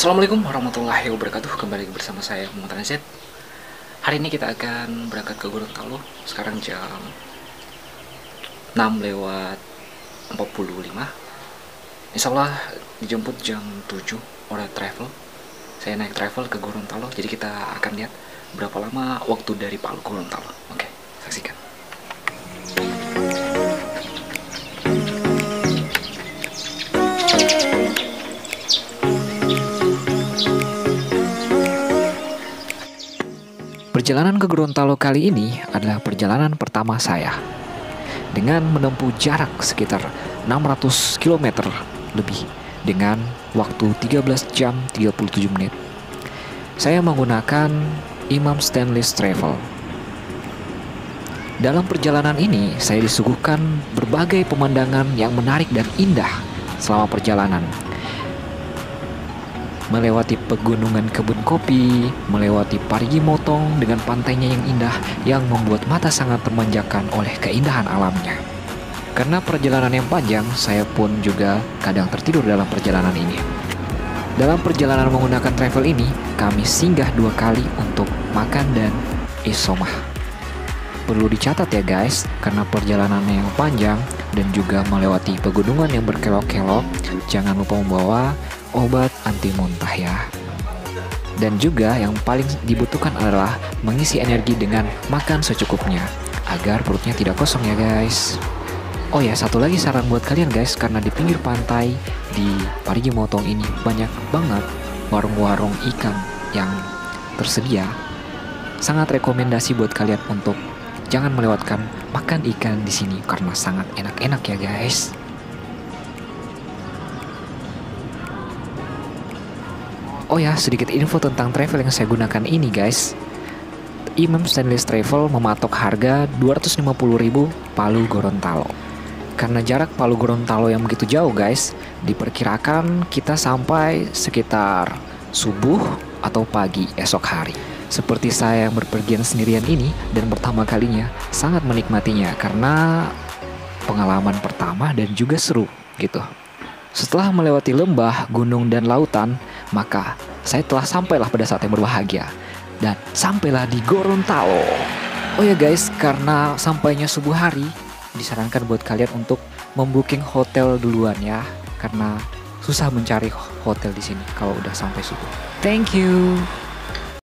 Assalamualaikum warahmatullahi wabarakatuh. Kembali bersama saya Muhammad Anzet Hari ini kita akan berangkat ke Gorontalo. Sekarang jam 6 lewat 45 Insya Allah dijemput jam 7 oleh travel. Saya naik travel ke Gorontalo Jadi kita akan lihat berapa lama waktu dari Palu Gorontalo. Oke, saksikan Perjalanan ke Gorontalo kali ini adalah perjalanan pertama saya. Dengan menempuh jarak sekitar 600 km lebih dengan waktu 13 jam 37 menit. Saya menggunakan Imam Stainless Travel. Dalam perjalanan ini, saya disuguhkan berbagai pemandangan yang menarik dan indah selama perjalanan melewati pegunungan kebun kopi, melewati Parigi Motong dengan pantainya yang indah yang membuat mata sangat termanjakan oleh keindahan alamnya. Karena perjalanan yang panjang, saya pun juga kadang tertidur dalam perjalanan ini. Dalam perjalanan menggunakan travel ini, kami singgah dua kali untuk makan dan isomah. Perlu dicatat ya guys, karena perjalanan yang panjang dan juga melewati pegunungan yang berkelok-kelok, jangan lupa membawa obat anti muntah ya. Dan juga yang paling dibutuhkan adalah mengisi energi dengan makan secukupnya agar perutnya tidak kosong ya guys. Oh ya, satu lagi saran buat kalian guys, karena di pinggir pantai di Parigi Motong ini banyak banget warung-warung ikan yang tersedia. Sangat rekomendasi buat kalian untuk jangan melewatkan makan ikan di sini karena sangat enak-enak ya guys. Oh ya, sedikit info tentang travel yang saya gunakan ini guys. Imam Stainless Travel mematok harga 250.000 Palu Gorontalo. Karena jarak Palu Gorontalo yang begitu jauh guys, diperkirakan kita sampai sekitar subuh atau pagi esok hari. Seperti saya yang berpergian sendirian ini dan pertama kalinya sangat menikmatinya karena pengalaman pertama dan juga seru gitu. Setelah melewati lembah, gunung, dan lautan, maka saya telah sampailah pada saat yang berbahagia. Dan sampailah di Gorontalo. Oh ya guys, karena sampainya subuh hari, disarankan buat kalian untuk membooking hotel duluan ya. Karena susah mencari hotel di sini kalau udah sampai subuh. Thank you.